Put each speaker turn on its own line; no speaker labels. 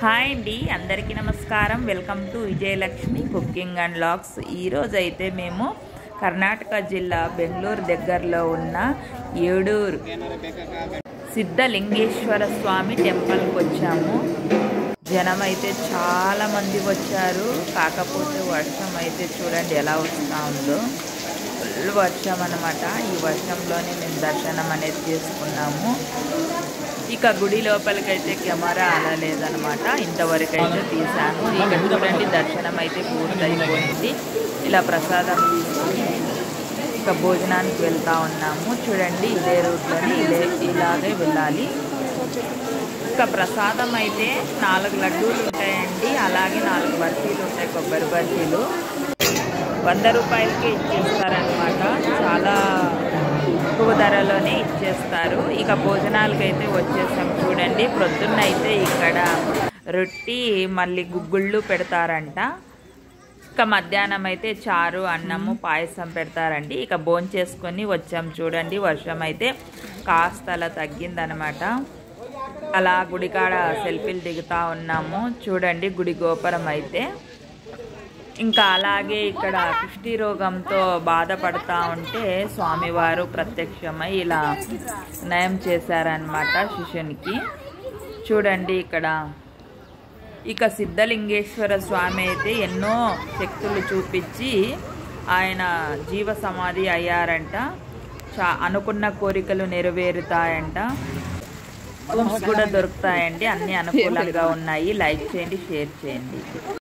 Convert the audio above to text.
Hi అండి అందరికీ నమస్కారం. Welcome to Vijayalakshmi cooking and vlogs ఈరోజు అయితే మేము కర్ణాటక జిల్లా బెంగళూరు దగ్గరలో ఉన్న ఏడూరు సిద్ధలింగేశ్వర స్వామి టెంపుల్కి వచ్చాము. జనం అయితే చాలామంది వచ్చారు. కాకపోతే వర్షం అయితే చూడండి ఎలా వస్తూ ఉందో. ఫుల్ వర్షం అనమాట ఈ వర్షంలోనే మేము దర్శనం అనేది చేసుకున్నాము. ఇక గుడి లోపలికైతే కెమెరా అలా లేదనమాట ఇంతవరకు అయితే తీశాను. ఇక చూడండి దర్శనం అయితే పూర్తయిపోయింది. ఇలా ప్రసాదం తీసుకొని ఇక భోజనానికి వెళ్తా ఉన్నాము. చూడండి ఇదే రూట్లోని ఇదే ఇలాగే వెళ్ళాలి. ఇక ప్రసాదం అయితే నాలుగు లడ్డూలు ఉంటాయండి. అలాగే నాలుగు బర్ఫీలు ఉంటాయి కొబ్బరి బర్ఫీలు. వంద రూపాయలకి ఇచ్చేస్తారనమాట చాలా తక్కువ ధరలోనే ఇచ్చేస్తారు. ఇక భోజనాలకి అయితే వచ్చేసాం చూడండి. ప్రొద్దున్న అయితే ఇక్కడ రొట్టి మళ్ళీ గుగ్గుళ్ళు పెడతారంట. ఇక మధ్యాహ్నం అయితే చారు అన్నము పాయసం పెడతారండి. ఇక భోంచేసుకొని వచ్చాం చూడండి. వర్షం అయితే కాస్త అలా తగ్గిందనమాట. అలా గుడికాడ సెల్ఫీలు దిగుతా ఉన్నాము. చూడండి గుడి గోపురం అయితే ఇంకా అలాగే ఇక్కడ కుష్టి రోగంతో బాధపడతా ఉంటే స్వామివారు ప్రత్యక్షమై ఇలా నయం చేశారనమాట శిష్యునికి. చూడండి ఇక్కడ. ఇక సిద్ధలింగేశ్వర స్వామి అయితే ఎన్నో శక్తులు చూపించి ఆయన జీవ సమాధి అయ్యారంట. చా అనుకున్న కోరికలు నెరవేరుతాయంట. రూమ్స్ కూడా దొరుకుతాయండి అన్నీ అనుకూలంగా ఉన్నాయి. లైక్ చేయండి షేర్ చేయండి.